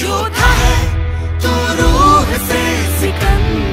योद्धा है तो रूह से सिकंदर